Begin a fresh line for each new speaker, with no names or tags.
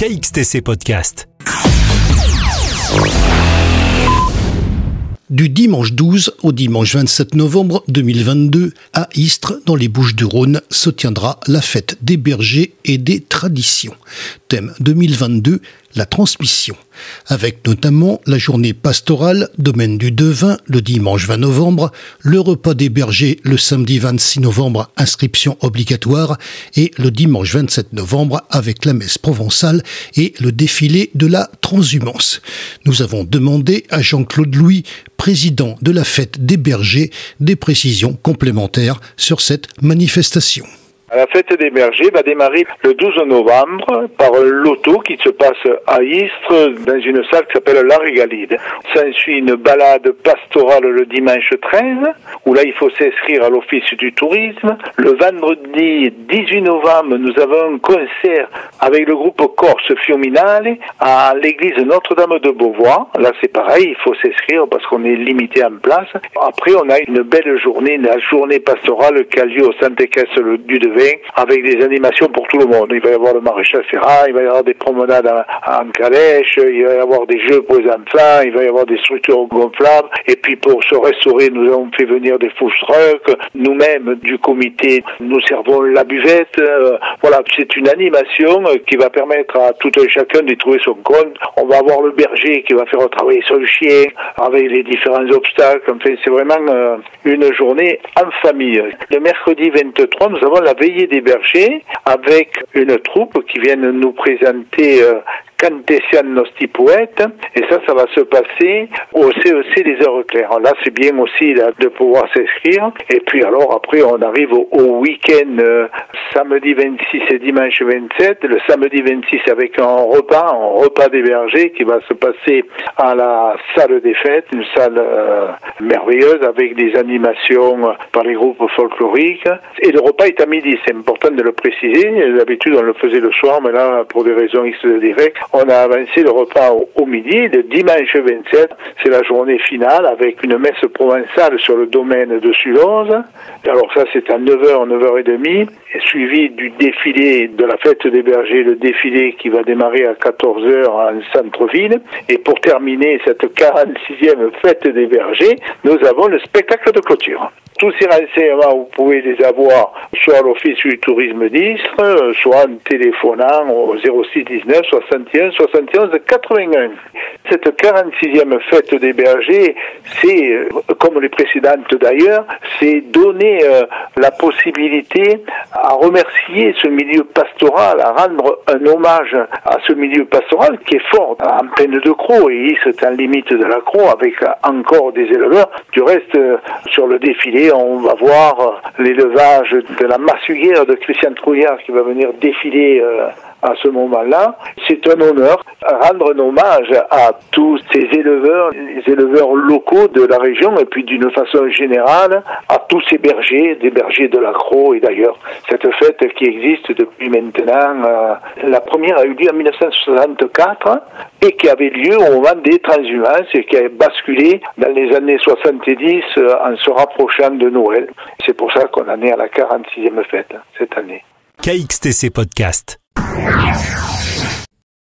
KXTC Podcast.
Du dimanche 12 au dimanche 27 novembre 2022, à Istres, dans les Bouches-du-Rhône, se tiendra la fête des bergers et des traditions. Thème 2022, la transmission, avec notamment la journée pastorale, domaine du devin, le dimanche 20 novembre, le repas des bergers le samedi 26 novembre, inscription obligatoire, et le dimanche 27 novembre avec la messe provençale et le défilé de la transhumance. Nous avons demandé à Jean-Claude Louis, président de la fête des bergers, des précisions complémentaires sur cette manifestation.
La fête des bergers va démarrer le 12 novembre par un loto qui se passe à Istres dans une salle qui s'appelle La Régalide. S'ensuit une balade pastorale le dimanche 13 où là il faut s'inscrire à l'office du tourisme. Le vendredi 18 novembre nous avons un concert avec le groupe Corse Fiominale à l'église Notre-Dame de Beauvoir. Là c'est pareil, il faut s'inscrire parce qu'on est limité en place. Après on a une belle journée, la journée pastorale qui a lieu au Sainte-Caisse du Avec des animations pour tout le monde. Il va y avoir le maréchal Ferrat, il va y avoir des promenades en, calèche, il va y avoir des jeux pour les enfants, il va y avoir des structures gonflables. Et puis pour se restaurer, nous avons fait venir des food trucks. Nous-mêmes, du comité, nous servons la buvette. Euh, voilà, c'est une animation qui va permettre à tout un chacun de trouver son compte. On va avoir le berger qui va faire travailler son chien avec les différents obstacles. Enfin, c'est vraiment euh, une journée en famille. Le mercredi 23, nous avons la veille des bergers avec une troupe qui vient nous présenter Cantessian Nosti Poète, et ça, ça va se passer au CEC des Heures Claires. Là, c'est bien aussi de pouvoir s'inscrire. Et puis alors, après, on arrive au, week-end euh, samedi 26 et dimanche 27. Le samedi 26 avec un repas, un repas des bergers qui va se passer à la salle des fêtes, une salle euh, merveilleuse avec des animations par les groupes folkloriques. Et le repas est à midi, c'est important de le préciser. D'habitude, on le faisait le soir, mais là, pour des raisons X direct, on a avancé le repas au, midi. Le dimanche 27, c'est la journée finale avec une messe provençale sur le domaine de Sulose. Alors ça, c'est à 9h, 9h30, suivi du défilé de la fête des bergers, le défilé qui va démarrer à 14h en centre-ville. Et pour terminer cette 46e fête des bergers, nous avons le spectacle de clôture. Tous ces renseignements, vous pouvez les avoir soit à l'Office du tourisme d'Istres, soit en téléphonant au 06 19 61 71 81. Cette 46e fête des bergers, c'est, euh, comme les précédentes d'ailleurs, c'est donner euh, la possibilité à remercier ce milieu pastoral, à rendre un hommage à ce milieu pastoral qui est fort en peine de croc et c'est en limite de la croc avec encore des éleveurs. Du reste, euh, sur le défilé, on va voir l'élevage de la massuguère de Christian Trouillard qui va venir défiler à ce moment-là. C'est un honneur rendre hommage à tous ces éleveurs, les éleveurs locaux de la région et puis d'une façon générale à tous ces bergers, des bergers de la Croix et d'ailleurs cette fête qui existe depuis maintenant. Euh, la première a eu lieu en 1964 et qui avait lieu au moment des transhumances et qui a basculé dans les années 70 euh, en se rapprochant de Noël. C'est pour ça qu'on en est à la 46e fête cette année.
KXTC Podcast. Yes.